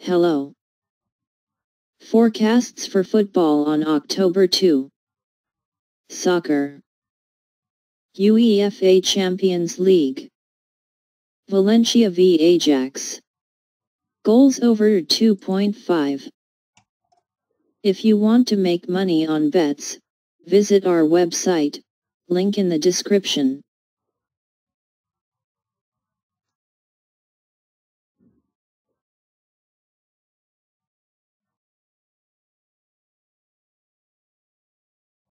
Hello. Forecasts for football on October 2. Soccer. UEFA Champions League. Valencia v Ajax. Goals over 2.5. If you want to make money on bets, visit our website, link in the description.